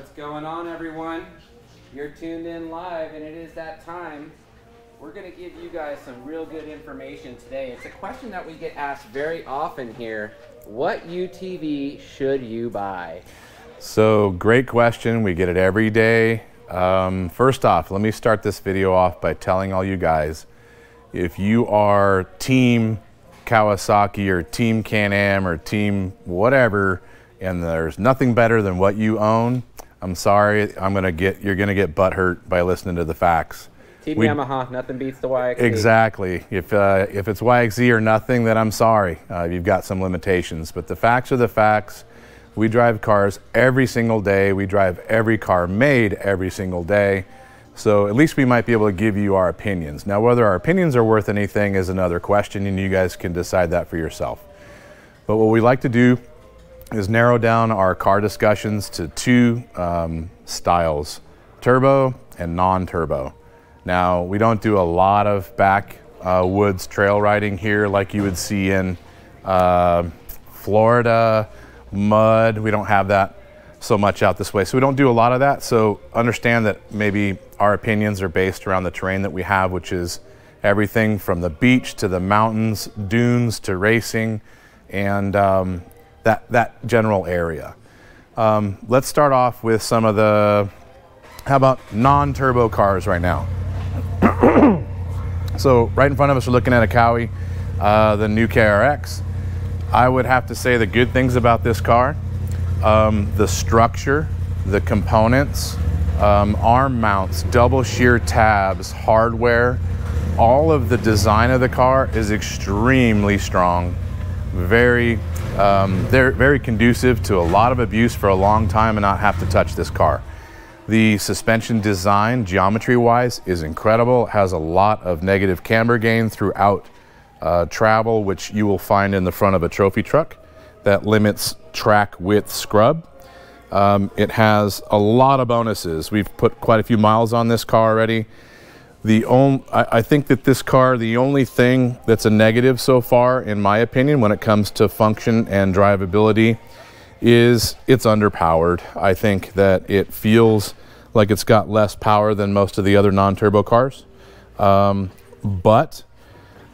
What's going on, everyone? You're tuned in live, and it is that time. We're going to give you guys some real good information today. It's a question that we get asked very often here. What UTV should you buy? So, great question. We get it every day. Um, first off, let me start this video off by telling all you guys if you are team Kawasaki or team Can-Am or team whatever, and there's nothing better than what you own, I'm sorry, I'm gonna get you're gonna get butt hurt by listening to the facts. Team we, Yamaha, nothing beats the YXZ. Exactly. If uh, if it's YXZ or nothing, then I'm sorry. Uh, you've got some limitations, but the facts are the facts. We drive cars every single day. We drive every car made every single day. So at least we might be able to give you our opinions. Now, whether our opinions are worth anything is another question, and you guys can decide that for yourself. But what we like to do is narrow down our car discussions to two um, styles, turbo and non-turbo. Now, we don't do a lot of backwoods uh, trail riding here like you would see in uh, Florida, mud. We don't have that so much out this way. So we don't do a lot of that. So understand that maybe our opinions are based around the terrain that we have, which is everything from the beach to the mountains, dunes to racing, and um, that, that general area. Um, let's start off with some of the, how about non-turbo cars right now? so right in front of us, we're looking at a Kawi, uh, the new KRX. I would have to say the good things about this car, um, the structure, the components, um, arm mounts, double shear tabs, hardware, all of the design of the car is extremely strong. Very, um, they're very conducive to a lot of abuse for a long time and not have to touch this car. The suspension design, geometry-wise, is incredible. It has a lot of negative camber gain throughout uh, travel, which you will find in the front of a trophy truck that limits track width scrub. Um, it has a lot of bonuses. We've put quite a few miles on this car already. The only, I, I think that this car, the only thing that's a negative so far, in my opinion, when it comes to function and drivability, is it's underpowered. I think that it feels like it's got less power than most of the other non-turbo cars. Um, but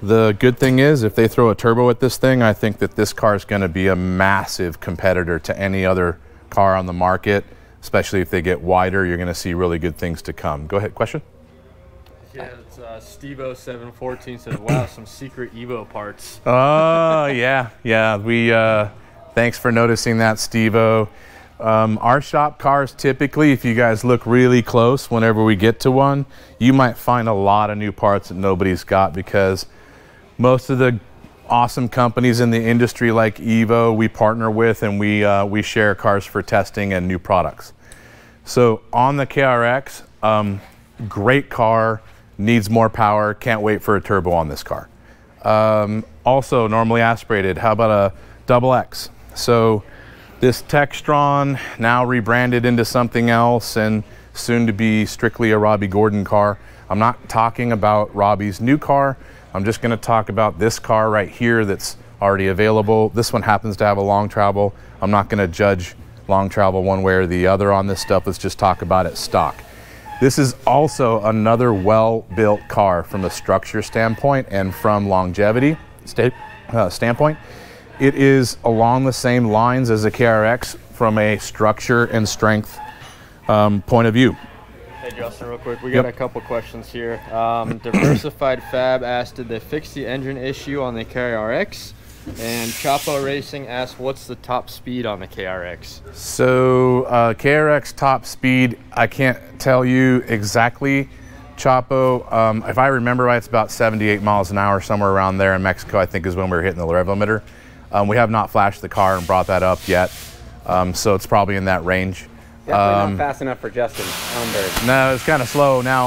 the good thing is if they throw a turbo at this thing, I think that this car is going to be a massive competitor to any other car on the market, especially if they get wider, you're going to see really good things to come. Go ahead, question? Yeah, it's uh, Stevo714 says, wow, some secret Evo parts. Oh, yeah, yeah. We, uh, thanks for noticing that, Stevo. Um, our shop cars typically, if you guys look really close whenever we get to one, you might find a lot of new parts that nobody's got because most of the awesome companies in the industry like Evo we partner with and we, uh, we share cars for testing and new products. So on the KRX, um, great car, needs more power, can't wait for a turbo on this car. Um, also normally aspirated, how about a double X? So this Textron now rebranded into something else and soon to be strictly a Robby Gordon car. I'm not talking about Robby's new car. I'm just gonna talk about this car right here that's already available. This one happens to have a long travel. I'm not gonna judge long travel one way or the other on this stuff. Let's just talk about it stock. This is also another well-built car from a structure standpoint and from longevity uh, standpoint. It is along the same lines as a KRX from a structure and strength um, point of view. Hey Justin, real quick, we got yep. a couple questions here. Um, Diversified Fab asked, did they fix the engine issue on the KRX? And Chapo Racing asked, what's the top speed on the KRX? So uh, KRX top speed, I can't tell you exactly. Chapo, um, if I remember right, it's about 78 miles an hour, somewhere around there in Mexico, I think is when we were hitting the rev limiter. Um, we have not flashed the car and brought that up yet, um, so it's probably in that range. Definitely not um, fast enough for Justin No, it's kind of slow. Now,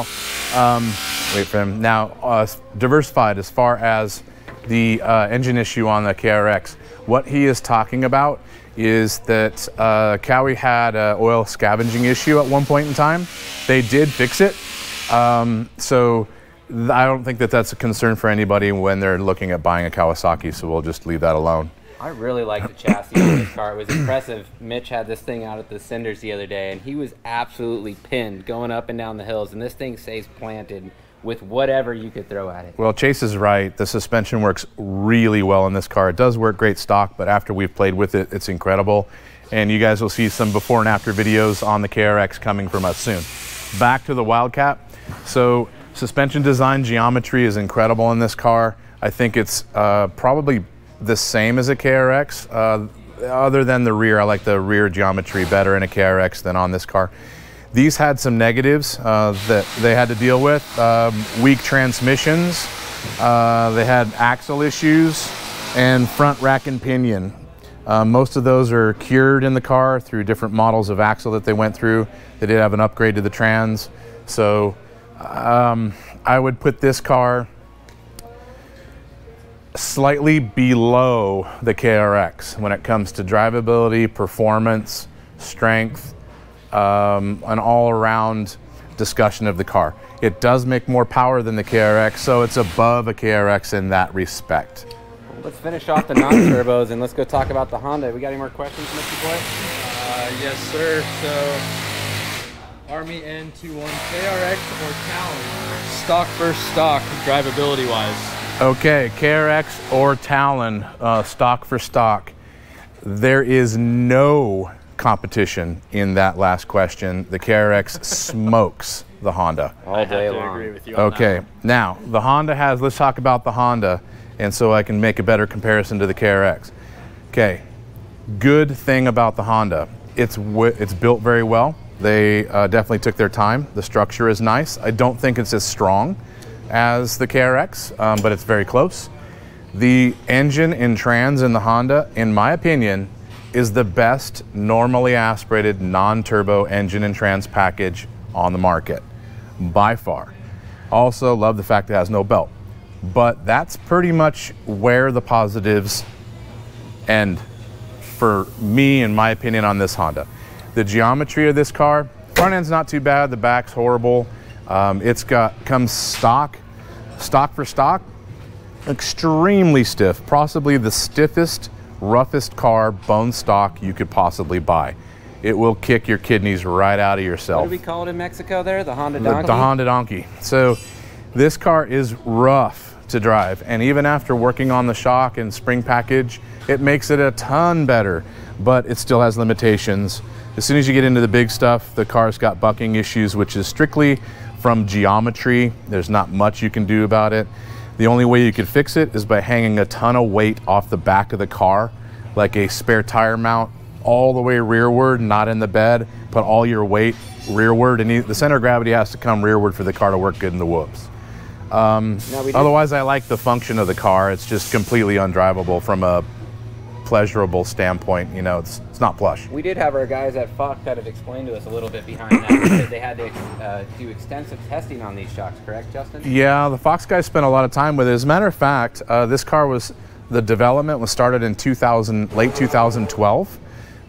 um, wait for him. Now, uh, diversified as far as the uh, engine issue on the KRX. What he is talking about is that uh, Kawi had an oil scavenging issue at one point in time. They did fix it. Um, so I don't think that that's a concern for anybody when they're looking at buying a Kawasaki, so we'll just leave that alone. I really like the chassis on this car. It was impressive. Mitch had this thing out at the cinders the other day, and he was absolutely pinned going up and down the hills, and this thing stays planted with whatever you could throw at it. Well, Chase is right. The suspension works really well in this car. It does work great stock, but after we've played with it, it's incredible. And you guys will see some before and after videos on the KRX coming from us soon. Back to the Wildcat. So suspension design geometry is incredible in this car. I think it's uh, probably the same as a KRX. Uh, other than the rear, I like the rear geometry better in a KRX than on this car. These had some negatives uh, that they had to deal with. Um, weak transmissions, uh, they had axle issues, and front rack and pinion. Uh, most of those are cured in the car through different models of axle that they went through. They did have an upgrade to the trans. So um, I would put this car slightly below the KRX when it comes to drivability, performance, strength, um, an all-around discussion of the car. It does make more power than the KRX, so it's above a KRX in that respect. Let's finish off the non-turbos and let's go talk about the Honda. We got any more questions, Mr. Boy? Uh, yes, sir. So, Army N21 KRX or Talon? Stock versus stock, drivability wise. Okay, KRX or Talon, uh, stock for stock. There is no competition in that last question. The KRX smokes the Honda. All day I long. agree with you on Okay, now the Honda has, let's talk about the Honda, and so I can make a better comparison to the KRX. Okay, good thing about the Honda, it's, wi- it's built very well. They uh, definitely took their time. The structure is nice. I don't think it's as strong as the KRX, um, but it's very close. The engine in trans in the Honda, in my opinion, is the best normally aspirated non-turbo engine and trans package on the market by far. Also love the fact it has no belt. But that's pretty much where the positives end for me in my opinion on this Honda. The geometry of this car, front end's not too bad, the back's horrible. Um, it's got comes stock, stock for stock, extremely stiff, possibly the stiffest, roughest car bone stock you could possibly buy. It will kick your kidneys right out of yourself. What do we call it in Mexico there? The Honda The, Donkey? the Honda Donkey. So this car is rough to drive, and even after working on the shock and spring package, it makes it a ton better, but it still has limitations. As soon as you get into the big stuff, the car's got bucking issues, which is strictly from geometry. There's not much you can do about it. The only way you could fix it is by hanging a ton of weight off the back of the car, like a spare tire mount, all the way rearward, not in the bed. Put all your weight rearward, and the center of gravity has to come rearward for the car to work good in the whoops. Um, Did- Otherwise, I like the function of the car. It's just completely undrivable from a pleasurable standpoint. You know, it's it's not plush. We did have our guys at Fox kind of explain to us a little bit behind that. They they had to uh, do extensive testing on these shocks, correct, Justin? Yeah, the Fox guys spent a lot of time with it. As a matter of fact, uh, this car was the development was started in 2000, late 2012.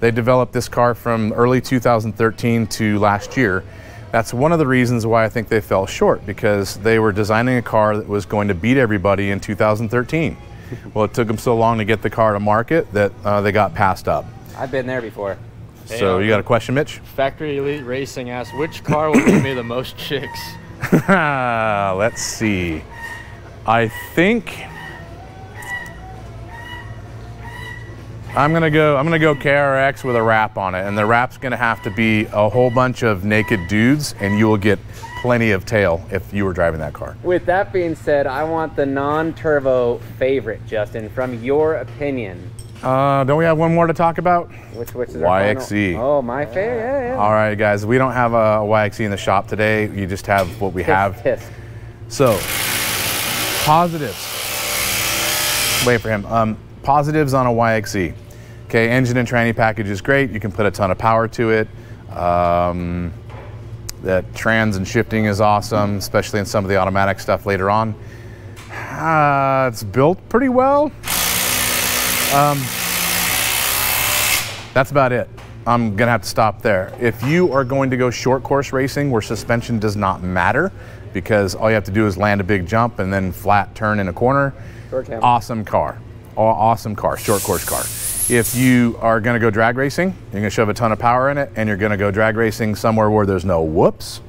They developed this car from early 2013 to last year. That's one of the reasons why I think they fell short because they were designing a car that was going to beat everybody in 2013. well, it took them so long to get the car to market that uh, they got passed up. I've been there before. So you got a question, Mitch? Factory Elite Racing asks, which car will give me the most chicks? Let's see. I think I'm gonna go. I'm gonna go KRX with a wrap on it, and the wrap's gonna have to be a whole bunch of naked dudes, and you will get plenty of tail if you were driving that car. With that being said, I want the non-turbo favorite, Justin, from your opinion. Uh, don't we have one more to talk about? Which which is our YXZ. Oh, my favorite. Yeah, yeah. All right, guys. We don't have a YXZ in the shop today. You just have what we have. Tisk. So, positives. Wait for him. Um, positives on a YXZ. Okay, engine and tranny package is great. You can put a ton of power to it. Um, the trans and shifting is awesome, especially in some of the automatic stuff later on. Uh, it's built pretty well. Um, that's about it. I'm gonna have to stop there. If you are going to go short course racing where suspension does not matter, because all you have to do is land a big jump and then flat turn in a corner, awesome car. Awesome car, short course car. If you are going to go drag racing, you're to shove a ton of power in it, and you're going to go drag racing somewhere where there's no whoops,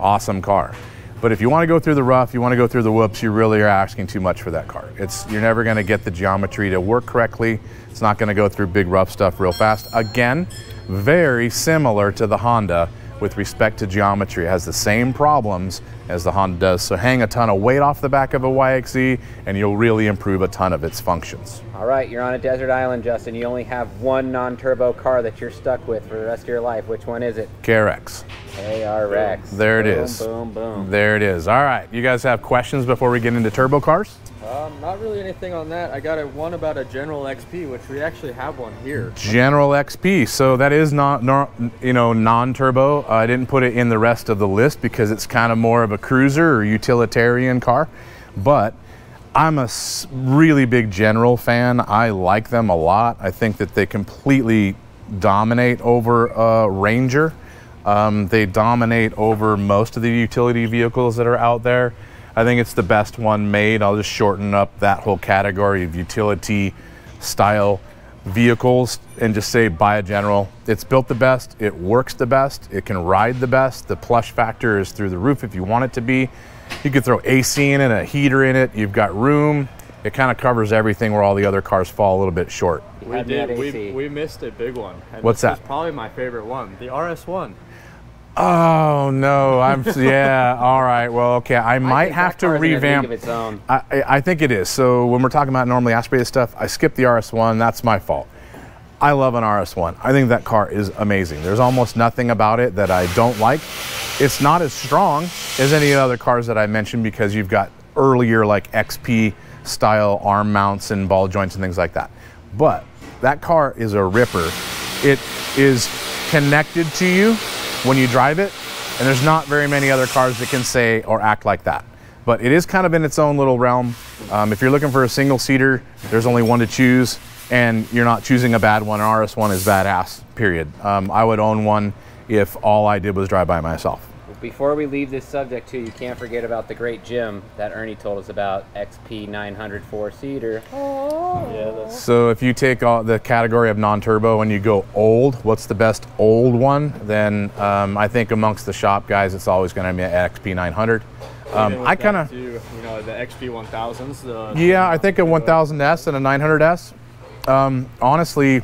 awesome car. But if you want to go through the rough, you want to go through the whoops, you really are asking too much for that car. It's you're never going to get the geometry to work correctly. It's not going to go through big rough stuff real fast. Again, very similar to the Honda with respect to geometry. It has the same problems as the Honda does. So hang a ton of weight off the back of a YXZ and you'll really improve a ton of its functions. All right, you're on a desert island, Justin. You only have one non-turbo car that you're stuck with for the rest of your life. Which one is it? KRX. ARX. There it boom, is. Boom, boom. There it is. All right, you guys have questions before we get into turbo cars? Um, not really anything on that. I got a one about a General XP, which we actually have one here. General XP. So that is not, you know, non-turbo. I didn't put it in the rest of the list because it's kind of more of a cruiser or utilitarian car. But I'm a really big General fan. I like them a lot. I think that they completely dominate over uh, Ranger. Um, they dominate over most of the utility vehicles that are out there. I think it's the best one made. I'll just shorten up that whole category of utility style vehicles and just say buy a general. It's built the best, it works the best, it can ride the best. The plush factor is through the roof if you want it to be. You could throw AC in it, a heater in it, you've got room. It kind of covers everything where all the other cars fall a little bit short. You We had me at did. We, we missed a big one. and What's this was that? probably my favorite one. The RS1. Oh no, I'm yeah, all right. Well, okay, I I might think have to car is in a league revamp of its own. I, I I think it is. So when we're talking about normally aspirated stuff, I skipped the RS1. That's my fault. I love an RS1. I think that car is amazing. There's almost nothing about it that I don't like. It's not as strong as any other cars that I mentioned because you've got earlier like XP style arm mounts and ball joints and things like that. But that car is a ripper. It is connected to you when you drive it, and there's not very many other cars that can say or act like that but it is kind of in its own little realm. Um, if you're looking for a single seater, there's only one to choose, and you're not choosing a bad one. An RS1 is badass, period. Um, I would own one if all I did was drive by myself. Before we leave this subject too, you can't forget about the great Jim that Ernie told us about, XP 900 four-seater. Yeah, So if you take all the category of non-turbo and you go old, what's the best old one? Then um, I think amongst the shop guys, it's always going to be an XP 900. Um, I kind of too, you know the XP 1000s. The Yeah, I think a 1000S and a 900S. Um, honestly,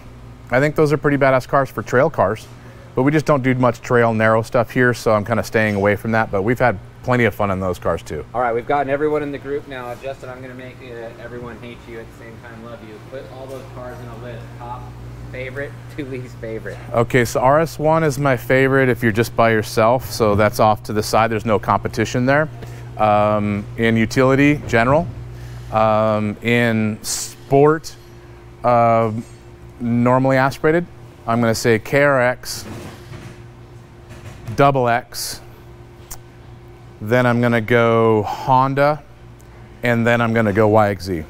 I think those are pretty badass cars for trail cars, but we just don't do much trail narrow stuff here, so I'm kind of staying away from that. But we've had plenty of fun in those cars too. All right, we've gotten everyone in the group now. Justin, I'm going to make uh, everyone hate you at the same time love you. Put all those cars in a list. Top favorite to least favorite. Okay, so RS1 is my favorite if you're just by yourself, so that's off to the side. There's no competition there. Um, in utility, general. Um, in sport, uh, normally aspirated, I'm going to say KRX, double X. Then I'm going to go Honda, and then I'm going to go YXZ.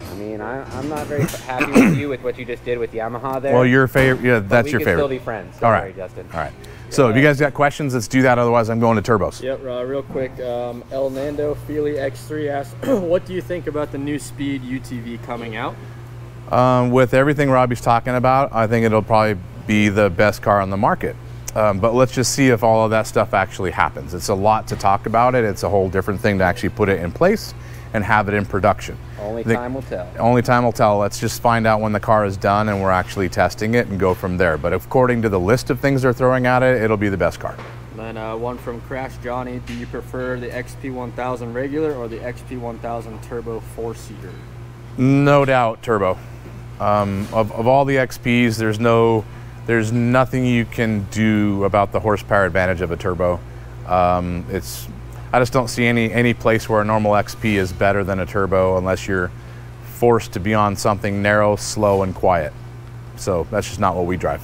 I mean, I, I'm not very happy with you with what you just did with Yamaha there. Well, your favorite, yeah, but that's we your can favorite. still be friends. Don't All worry, Justin. All right. So if you guys got questions, let's do that. Otherwise, I'm going to turbos. Yep, uh, real quick. Um, El Nando Feely X3 asks, "What do you think about the new Speed UTV coming out?" Um, with everything Robby's talking about, I think it'll probably be the best car on the market. Um, but let's just see if all of that stuff actually happens. It's a lot to talk about it. It's a whole different thing to actually put it in place and have it in production. Only The- time will tell. Only time will tell. Let's just find out when the car is done and we're actually testing it and go from there. But according to the list of things they're throwing at it, it'll be the best car. Then uh, one from Crash Johnny. Do you prefer the XP 1000 regular or the XP 1000 turbo four seater? No doubt, turbo. Um, of, of all the XPs, there's no, there's nothing you can do about the horsepower advantage of a turbo. Um, it's, I just don't see any any place where a normal XP is better than a turbo unless you're forced to be on something narrow, slow, and quiet. So that's just not what we drive.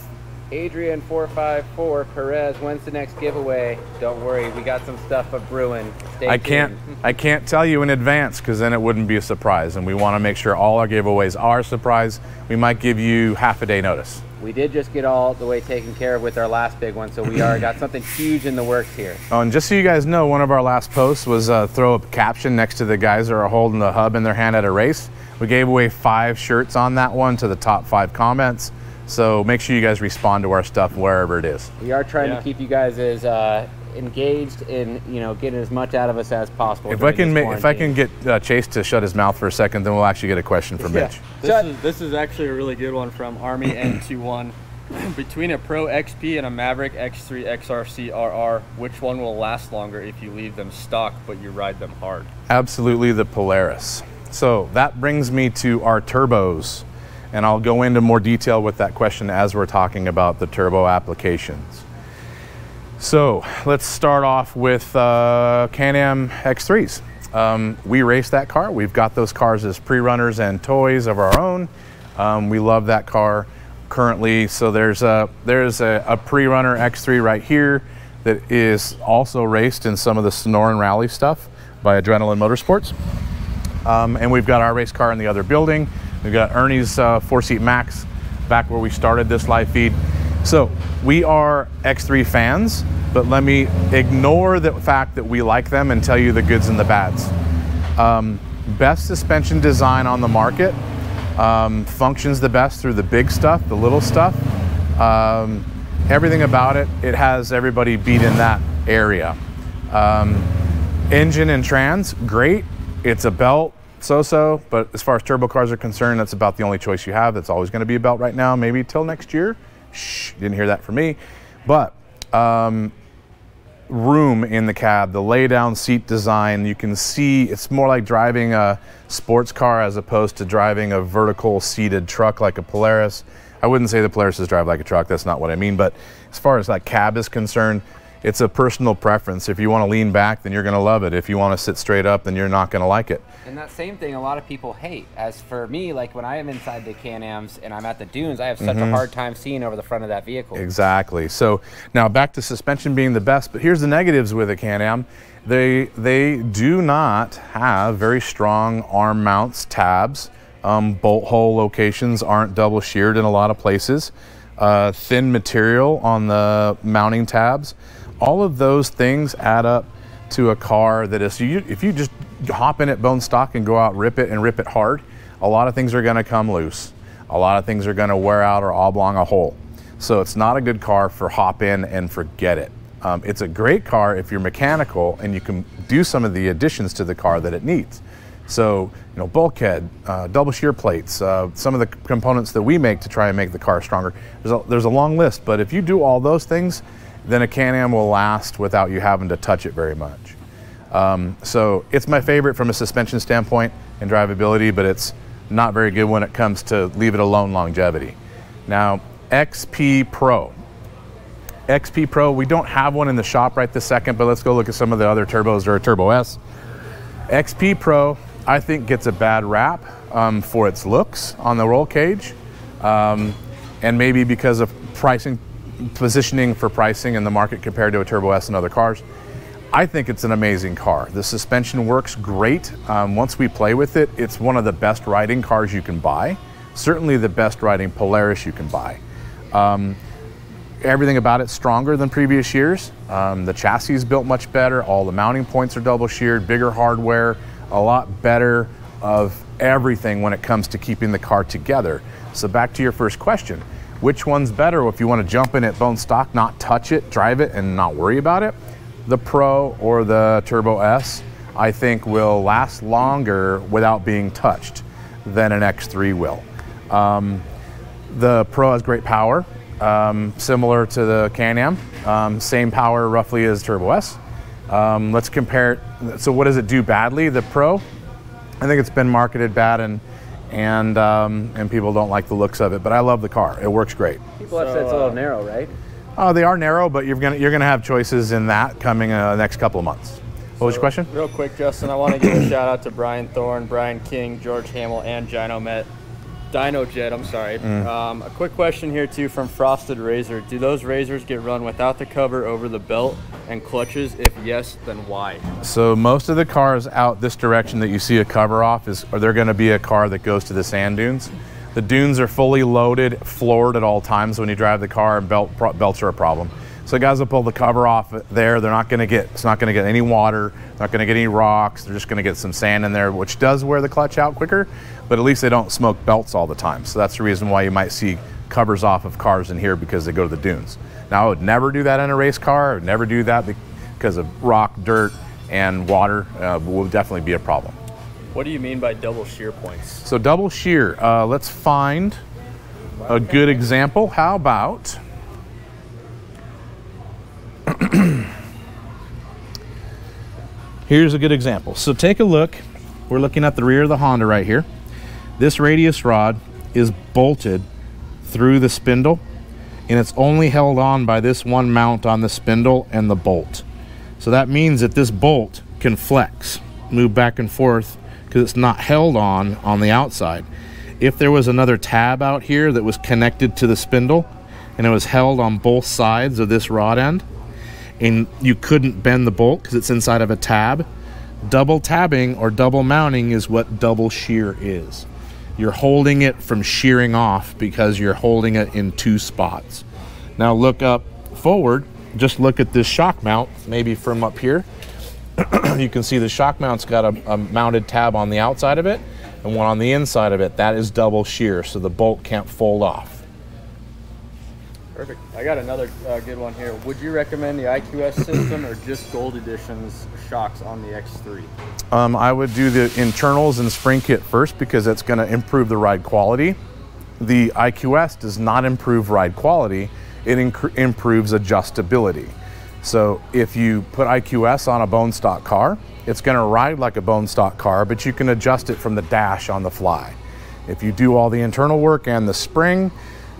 Adrian four five four Perez. When's the next giveaway? Don't worry, we got some stuff of brewing. Stay I can't. I can't tell you in advance because then it wouldn't be a surprise, and we want to make sure all our giveaways are a surprise. We might give you half a day notice. We did just get all the way taken care of with our last big one, so we are got something huge in the works here. Oh, and just so you guys know, one of our last posts was uh, throw a caption next to the guys that are holding the hub in their hand at a race. We gave away five shirts on that one to the top five comments. So make sure you guys respond to our stuff wherever it is. We are trying Yeah. to keep you guys as uh, engaged in you know getting as much out of us as possible. If I can, make, if I can get uh, Chase to shut his mouth for a second, then we'll actually get a question from Yeah. Mitch. This Shut- is, this is actually a really good one from Army N21. Between a Pro XP and a Maverick X3 XRC RR, which one will last longer if you leave them stock but you ride them hard? Absolutely the Polaris. So that brings me to our turbos. And I'll go into more detail with that question as we're talking about the turbo applications. So let's start off with uh, Can-Am X3s. Um, we race that car. We've got those cars as pre-runners and toys of our own. Um, we love that car currently. So there's a there's a, a pre-runner X3 right here that is also raced in some of the Sonoran Rally stuff by Adrenaline Motorsports. Um, and we've got our race car in the other building. We've got Ernie's uh, four seat Max back where we started this live feed. So we are X3 fans, but let me ignore the fact that we like them and tell you the goods and the bads. Um, best suspension design on the market. Um, functions the best through the big stuff, the little stuff. Um, everything about it, it has everybody beat in that area. Um, engine and trans, great. It's a belt, so-so, but as far as turbo cars are concerned, that's about the only choice you have. That's always going to be a belt right now, maybe till next year. Shh, didn't hear that from me. But um, room in the cab, the lay down seat design, you can see it's more like driving a sports car as opposed to driving a vertical seated truck like a Polaris. I wouldn't say the Polaris is drive like a truck, that's not what I mean, but as far as like cab is concerned, it's a personal preference. If you want to lean back, then you're going to love it. If you want to sit straight up, then you're not going to like it. And that same thing a lot of people hate. As for me, like when I am inside the Can-Ams and I'm at the dunes, I have such Mm-hmm. a hard time seeing over the front of that vehicle. Exactly. So now back to suspension being the best, but here's the negatives with a Can-Am. They they do not have very strong arm mounts, tabs. Um, bolt hole locations aren't double sheared in a lot of places. Uh, thin material on the mounting tabs. All of those things add up to a car that is. You, if you just hop in at bone stock and go out rip it and rip it hard, a lot of things are going to come loose. A lot of things are going to wear out or oblong a hole. So it's not a good car for hop in and forget it. Um, it's a great car if you're mechanical and you can do some of the additions to the car that it needs. So, you know, bulkhead, uh, double shear plates, uh, some of the components that we make to try and make the car stronger. There's a, there's a long list, but if you do all those things, then a Can-Am will last without you having to touch it very much. Um, so it's my favorite from a suspension standpoint and drivability, but it's not very good when it comes to leave it alone longevity. Now, XP Pro. XP Pro, we don't have one in the shop right this second, but let's go look at some of the other turbos or a Turbo S. XP Pro, I think, gets a bad rap um, for its looks on the roll cage, um, and maybe because of pricing, positioning for pricing in the market compared to a Turbo S and other cars. I think it's an amazing car. The suspension works great. Um, once we play with it, it's one of the best riding cars you can buy. Certainly the best riding Polaris you can buy. Um, everything about it's stronger than previous years. Um, the chassis is built much better. All the mounting points are double sheared, bigger hardware, a lot better of everything when it comes to keeping the car together. So back to your first question, which one's better if you want to jump in at bone stock, not touch it, drive it, and not worry about it? The Pro or the Turbo S, I think will last longer without being touched than an X3 will. Um, the Pro has great power, um, similar to the Can-Am. Um, same power roughly as Turbo S. Um, let's compare it. So what does it do badly? The Pro, I think it's been marketed bad and and um, and people don't like the looks of it. But I love the car. It works great. People have So, said it's a little uh, narrow, right? Oh, they are narrow, but you're gonna you're gonna have choices in that coming uh, next couple of months. What was your question? Real quick, Justin, I want to give a shout out to Brian Thorne, Brian King, George Hamill, and Gino Met. Dynojet, I'm sorry. Mm. Um, a quick question here too from Frosted Razor. Do those razors get run without the cover over the belt and clutches? If yes, then why? So most of the cars out this direction that you see a cover off is, are there going to be a car that goes to the sand dunes? The dunes are fully loaded, floored at all times when you drive the car, and belt belts are a problem. So guys will pull the cover off there. They're not going to get, it's not going to get any water, not going to get any rocks. They're just going to get some sand in there, which does wear the clutch out quicker, but at least they don't smoke belts all the time. So that's the reason why you might see covers off of cars in here because they go to the dunes. Now I would never do that in a race car. I would never do that because of rock, dirt, and water uh, will definitely be a problem. What do you mean by double shear points? So double shear, uh, let's find a good example. How about Here's a good example. So take a look. We're looking at the rear of the Honda right here. This radius rod is bolted through the spindle and it's only held on by this one mount on the spindle and the bolt. So that means that this bolt can flex, move back and forth because it's not held on on the outside. If there was another tab out here that was connected to the spindle and it was held on both sides of this rod end, and you couldn't bend the bolt because it's inside of a tab. Double tabbing or double mounting is what double shear is. You're holding it from shearing off because you're holding it in two spots. Now look up forward, just look at this shock mount, maybe from up here. you can see the shock mount's got a, a mounted tab on the outside of it and one on the inside of it. That is double shear, so the bolt can't fold off. Perfect. I got another uh, good one here. Would you recommend the IQS system or just Gold Edition's shocks on the X3? Um, I would do the internals and spring kit first because that's going to improve the ride quality. The IQS does not improve ride quality, it improves adjustability. So if you put IQS on a bone stock car, it's going to ride like a bone stock car, but you can adjust it from the dash on the fly. If you do all the internal work and the spring,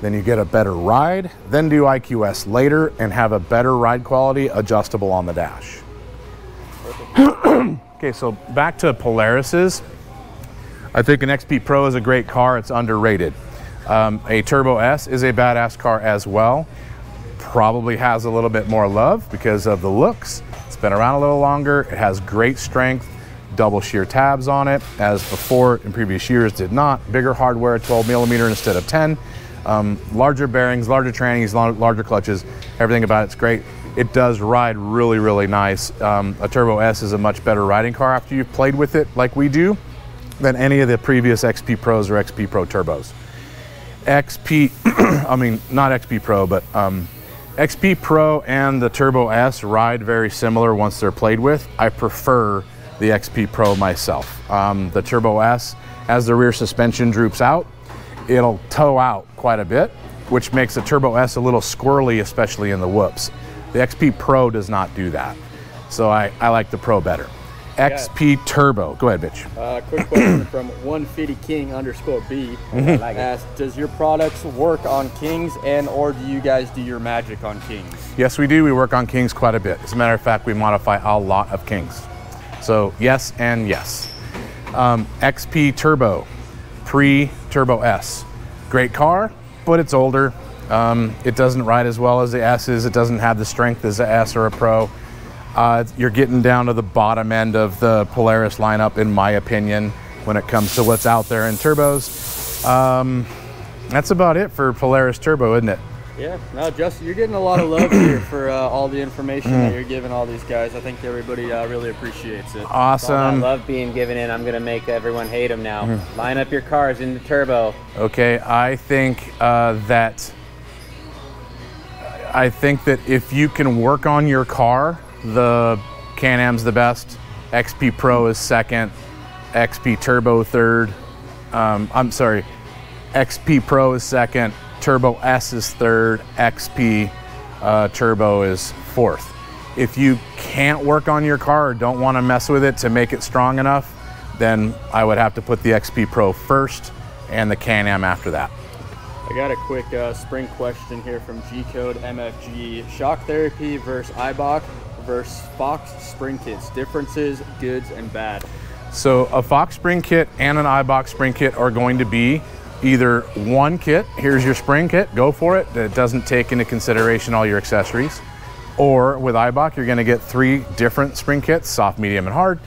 then you get a better ride, then do IQS later and have a better ride quality adjustable on the dash. okay, so back to Polaris's. I think an XP Pro is a great car, it's underrated. Um, a Turbo S is a badass car as well. Probably has a little bit more love because of the looks. It's been around a little longer. It has great strength, double shear tabs on it, as before in previous years did not. Bigger hardware, 12 millimeter instead of 10. Um, larger bearings, larger trannies, larger clutches, everything about it's great. It does ride really, really nice. Um, a Turbo S is a much better riding car after you've played with it like we do than any of the previous XP Pros or XP Pro turbos. XP, I mean, not XP Pro, but um, XP Pro and the Turbo S ride very similar once they're played with. I prefer the XP Pro myself. Um, the Turbo S, as the rear suspension droops out, it'll tow out quite a bit, which makes the Turbo S a little squirrely, especially in the whoops. The XP Pro does not do that. So I, I like the Pro better. XP Turbo. Go ahead, Mitch. Uh, quick question from 150 King underscore B. Mm-hmm. like asks, does your products work on Kings and or do you guys do your magic on Kings? Yes, we do. We work on Kings quite a bit. As a matter of fact, we modify a lot of Kings. So yes and yes. Um, XP Turbo, pre-Turbo S. Great car, but it's older. Um, it doesn't ride as well as the S's. It doesn't have the strength as the S or a Pro. Uh, you're getting down to the bottom end of the Polaris lineup, in my opinion, when it comes to what's out there in turbos. Um, that's about it for Polaris Turbo, isn't it? Yeah, no, Justin, you're getting a lot of love here for uh, all the information mm. that you're giving all these guys. I think everybody uh, really appreciates it. Awesome. I love being given in. I'm going to make everyone hate them now. Mm. Line up your cars in the turbo. Okay, I think uh, that I think that if you can work on your car, the Can-Am's the best. XP Pro is second. XP Turbo third. Um, I'm sorry, XP Pro is second. Turbo S is third, XP uh, Turbo is fourth. If you can't work on your car or don't want to mess with it to make it strong enough, then I would have to put the XP Pro first and the Can-Am after that. I got a quick uh, spring question here from G Code MFG. Shock therapy versus Eibach versus Fox spring kits. Differences, goods, and bad. So a Fox spring kit and an Eibach spring kit are going to be either one kit, here's your spring kit, go for it. It doesn't take into consideration all your accessories. Or with Eibach, you're gonna get three different spring kits, soft, medium, and hard.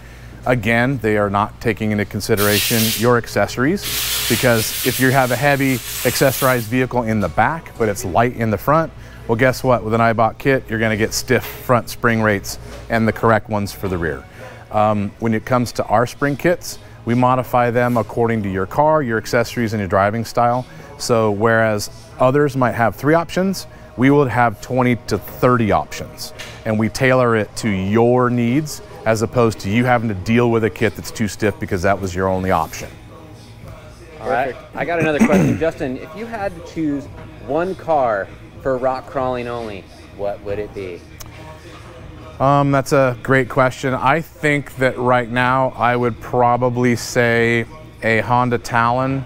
Again, they are not taking into consideration your accessories because if you have a heavy accessorized vehicle in the back, but it's light in the front, Well, guess what? With an Eibach kit, you're going to get stiff front spring rates and the correct ones for the rear. Um, when it comes to our spring kits, we modify them according to your car, your accessories, and your driving style. So whereas others might have three options, we will have 20 to 30 options. And we tailor it to your needs as opposed to you having to deal with a kit that's too stiff because that was your only option. All right. I got another question. Justin, if you had to choose one car for rock crawling only, what would it be? Um, that's a great question. I think that right now I would probably say a Honda Talon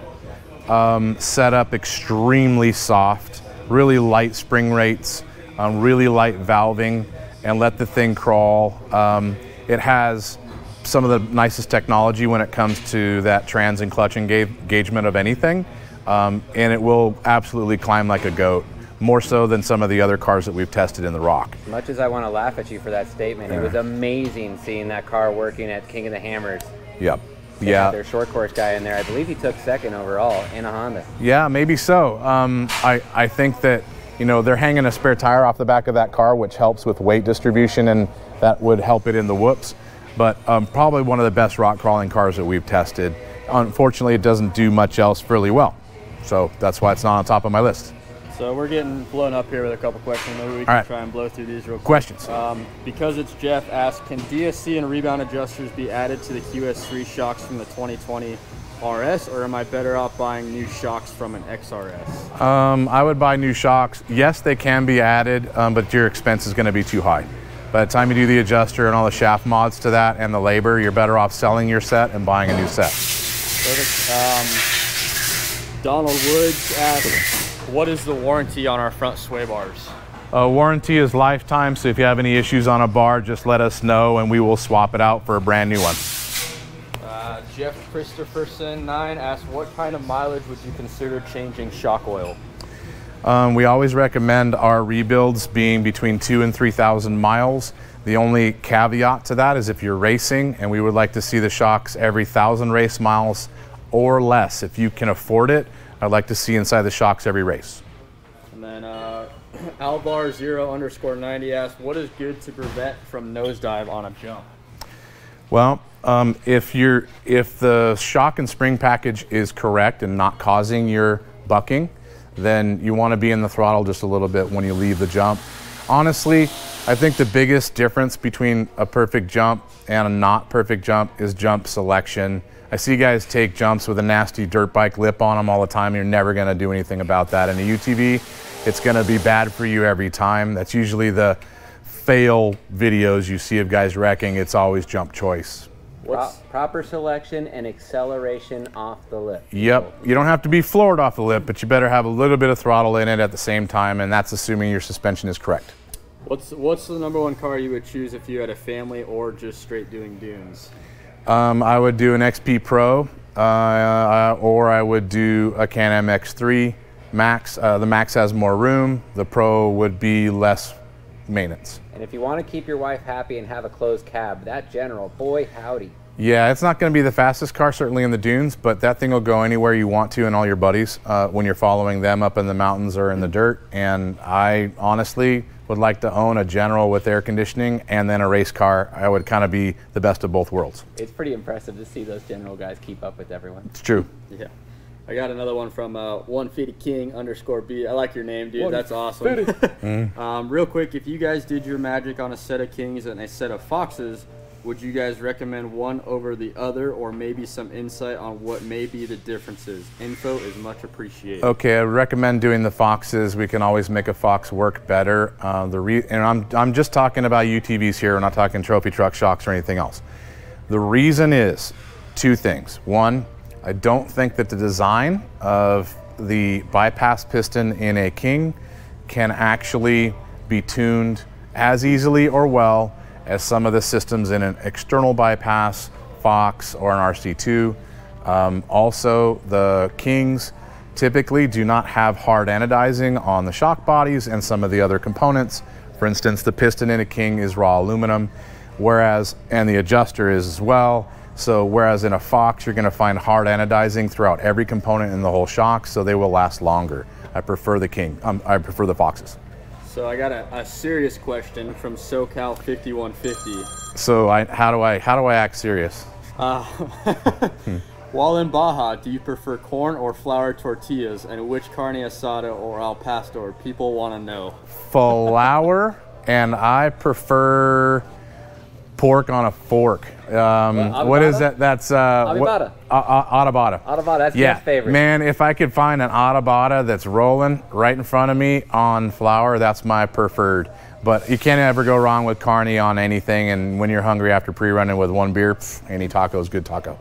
um, set up extremely soft, really light spring rates, um, really light valving, and let the thing crawl. Um, it has some of the nicest technology when it comes to that trans and clutch engagement of anything, um, and it will absolutely climb like a goat more so than some of the other cars that we've tested in the Rock. As much as I want to laugh at you for that statement, yeah. it was amazing seeing that car working at King of the Hammers. Yep. They yeah. Their short course guy in there. I believe he took second overall in a Honda. Yeah, maybe so. Um, I, I think that, you know, they're hanging a spare tire off the back of that car, which helps with weight distribution, and that would help it in the whoops but um, probably one of the best rock crawling cars that we've tested. Unfortunately, it doesn't do much else really well. So that's why it's not on top of my list. So we're getting blown up here with a couple questions. Maybe we can right. try and blow through these real quick. Questions. Um, because it's Jeff asked, can DSC and rebound adjusters be added to the QS3 shocks from the 2020 RS, or am I better off buying new shocks from an XRS? Um, I would buy new shocks. Yes, they can be added, um, but your expense is going to be too high. By the time you do the adjuster and all the shaft mods to that and the labor, you're better off selling your set and buying a new set. Perfect. Um, Donald Woods asked, what is the warranty on our front sway bars? Uh, warranty is lifetime, so if you have any issues on a bar, just let us know and we will swap it out for a brand new one. Uh, Jeff Christopherson 9 asked, what kind of mileage would you consider changing shock oil? Um, we always recommend our rebuilds being between two and 3,000 miles. The only caveat to that is if you're racing and we would like to see the shocks every thousand race miles or less. If you can afford it, I'd like to see inside the shocks every race. And then uh, Alvar zero underscore 90 asks, what is good to prevent from nosedive on a jump? Well, um, if you're if the shock and spring package is correct and not causing your bucking, then you want to be in the throttle just a little bit when you leave the jump. Honestly, I think the biggest difference between a perfect jump and a not perfect jump is jump selection. I see guys take jumps with a nasty dirt bike lip on them all the time. You're never going to do anything about that. In a UTV, it's going to be bad for you every time. That's usually the fail videos you see of guys wrecking. It's always jump choice. Pro proper selection and acceleration off the lip. Yep. You don't have to be floored off the lip, but you better have a little bit of throttle in it at the same time, and that's assuming your suspension is correct. What's what's the number one car you would choose if you had a family or just straight doing dunes? Um, I would do an XP Pro, uh, or I would do a Can-Am X3 Max. Uh, the Max has more room. The Pro would be less maintenance. And if you want to keep your wife happy and have a closed cab, that General, boy howdy. Yeah, it's not going to be the fastest car, certainly in the dunes, but that thing will go anywhere you want to and all your buddies uh, when you're following them up in the mountains or in the dirt. And I honestly would like to own a General with air conditioning and then a race car. I would kind of be the best of both worlds. It's pretty impressive to see those General guys keep up with everyone. It's true. Yeah. I got another one from uh, 150 King underscore B. I like your name, dude. That's awesome. mm. um, real quick, if you guys did your magic on a set of Kings and a set of Foxes, would you guys recommend one over the other or maybe some insight on what may be the differences? Info is much appreciated. Okay, I recommend doing the Foxes. We can always make a Fox work better. Uh, the re and I'm, I'm just talking about UTVs here. We're not talking trophy truck shocks or anything else. The reason is two things. One, I don't think that the design of the bypass piston in a King can actually be tuned as easily or well as some of the systems in an external bypass, Fox, or an RC2. Um, also, the Kings typically do not have hard anodizing on the shock bodies and some of the other components. For instance, the piston in a King is raw aluminum, whereas, and the adjuster is as well. So whereas in a Fox, you're gonna find hard anodizing throughout every component in the whole shock, so they will last longer. I prefer the King, um, I prefer the Foxes. So I got a, a serious question from SoCal 5150. So I, how do I how do I act serious? Uh, while in Baja, do you prefer corn or flour tortillas, and which carne asada or al pastor? People want to know. Flour, and I prefer pork on a fork. Um, what is that? That's uh, Adobada. Uh, uh, adobada. Adobada, that's yeah, favorite. man. If I could find an adobada that's rolling right in front of me on flour, that's my preferred. But you can't ever go wrong with carne on anything. And when you're hungry after pre-running with one beer, pff, any taco is good taco.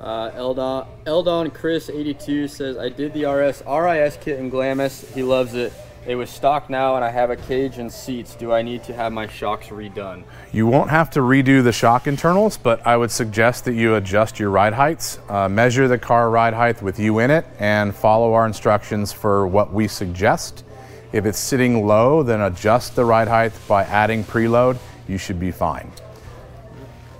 Uh, Eldon, Eldon Chris 82 says, I did the RS RIS kit in Glamis. He loves it. It was stock now, and I have a cage and seats. Do I need to have my shocks redone? You won't have to redo the shock internals, but I would suggest that you adjust your ride heights, uh, measure the car ride height with you in it, and follow our instructions for what we suggest. If it's sitting low, then adjust the ride height by adding preload. You should be fine.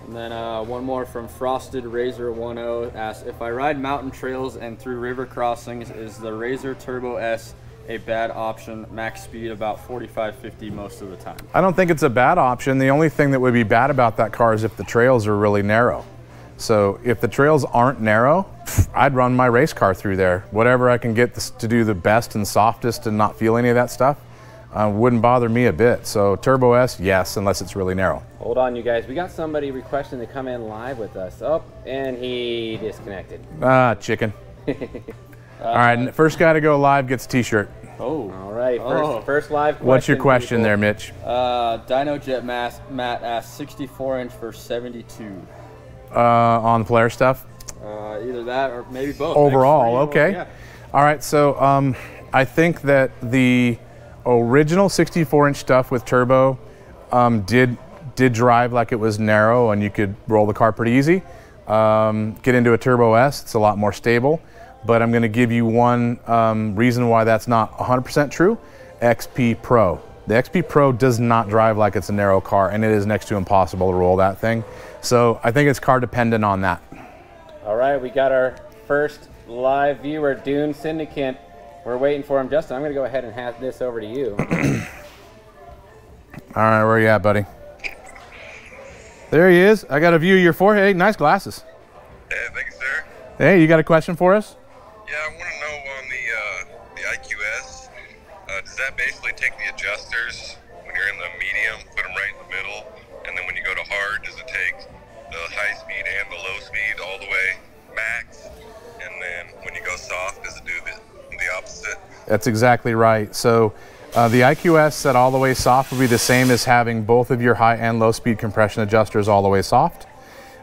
And then uh, one more from Frosted Razor 10 asks, if I ride mountain trails and through river crossings, is the RZR Turbo S a bad option? Max speed about 45, 50 most of the time. I don't think it's a bad option. The only thing that would be bad about that car is if the trails are really narrow. So if the trails aren't narrow, I'd run my race car through there. Whatever I can get to do the best and softest and not feel any of that stuff uh, wouldn't bother me a bit. So Turbo S, yes, unless it's really narrow. Hold on, you guys. We got somebody requesting to come in live with us. Oh, and he disconnected. Ah, chicken. All right, first guy to go live gets a t-shirt. Oh. All right, first, Oh. first live question. What's your question people. there, Mitch? Uh, Dynojet Mass, Matt asked 64 inch for 72. Uh, on the player stuff? Uh, either that or maybe both. overall. X3 or- Okay. yeah. All right. So um, I think that the original 64-inch stuff with turbo um, did did drive like it was narrow, and you could roll the car pretty easy. Um, get into a Turbo S, it's a lot more stable. But I'm going to give you one um, reason why that's not 100% true. XP Pro. The XP Pro does not drive like it's a narrow car, and it is next to impossible to roll that thing. So I think it's car dependent on that. All right, we got our first live viewer, Dune Syndicate. We're waiting for him. Justin, I'm going to go ahead and hand this over to you. All right, where you at, buddy? There he is. I got a view of your forehead. Nice glasses. Yeah, thank you, sir. Hey, you got a question for us? Yeah, I want to know on the uh, the IQS, uh, does that basically take the adjusters when you're in the medium, put them right in the middle, and then when you go to hard, does it take the high speed and the low speed all the way max? And then when you go soft, does it do the the opposite? That's exactly right. So uh, the IQS set all the way soft would be the same as having both of your high and low speed compression adjusters all the way soft.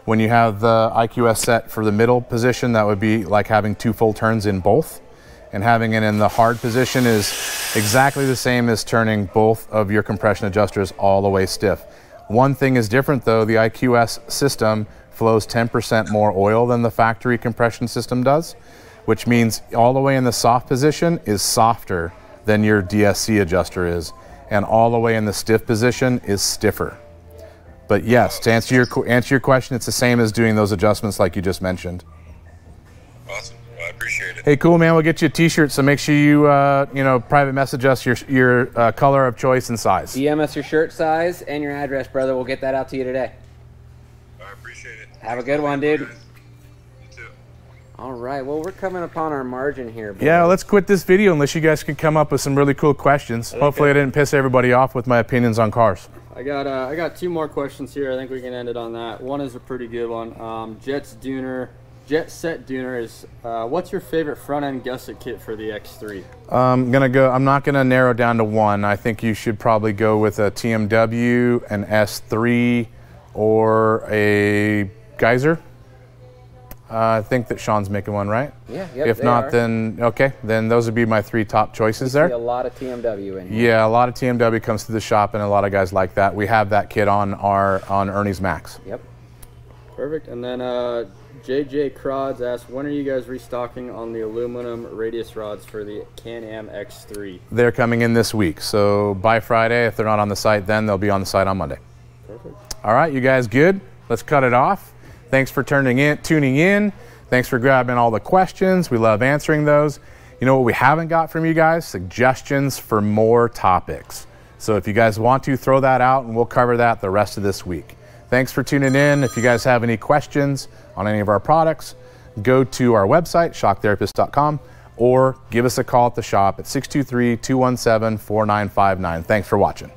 When you have the IQS set for the middle position, that would be like having two full turns in both. And having it in the hard position is exactly the same as turning both of your compression adjusters all the way stiff. One thing is different though, the IQS system flows 10% more oil than the factory compression system does, which means all the way in the soft position is softer than your DSC adjuster is, and all the way in the stiff position is stiffer. But yes, to answer your answer your question, it's the same as doing those adjustments like you just mentioned. Awesome. Well, I appreciate it. Hey, cool man, we'll get you a T-shirt. So make sure you uh, you know private message us your your uh, color of choice and size. DM us your shirt size and your address, brother. We'll get that out to you today. I appreciate it. Have a good one, dude. You too. All right, well, we're coming upon our margin here. Yeah, let's quit this video unless you guys can come up with some really cool questions. Hopefully, I didn't piss everybody off with my opinions on cars. I got uh, I got two more questions here. I think we can end it on that. One is a pretty good one. Um, Jets Duner, Jet Set Duner is uh, what's your favorite front end gusset kit for the X3? I'm gonna go. I'm not gonna narrow down to one. I think you should probably go with a TMW, an S3, or a Geiser. Uh, I think that Sean's making one, right? Yeah, yep, if they not, are. then okay. Then those would be my three top choices See a lot of TMW in here. Yeah, a lot of TMW comes to the shop, and a lot of guys like that. We have that kit on our on Ernie's Max. Yep. Perfect. And then uh, JJ Crods asked, when are you guys restocking on the aluminum radius rods for the Can-Am X3? They're coming in this week, so by Friday, if they're not on the site, then they'll be on the site on Monday. Perfect. All right, you guys good? Let's cut it off. Thanks for turning in, tuning in. Thanks for grabbing all the questions. We love answering those. You know what we haven't got from you guys? Suggestions for more topics. So if you guys want to, throw that out and we'll cover that the rest of this week. Thanks for tuning in. If you guys have any questions on any of our products, go to our website, shocktherapyusa.com, or give us a call at the shop at 623 217 4959. Thanks for watching.